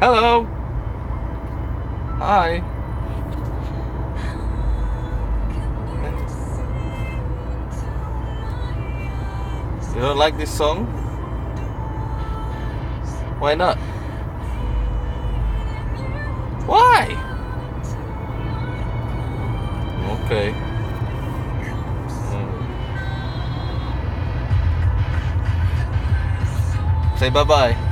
Hello. Hi. You don't like this song? Why not? Why? Okay. Hmm. Say bye bye.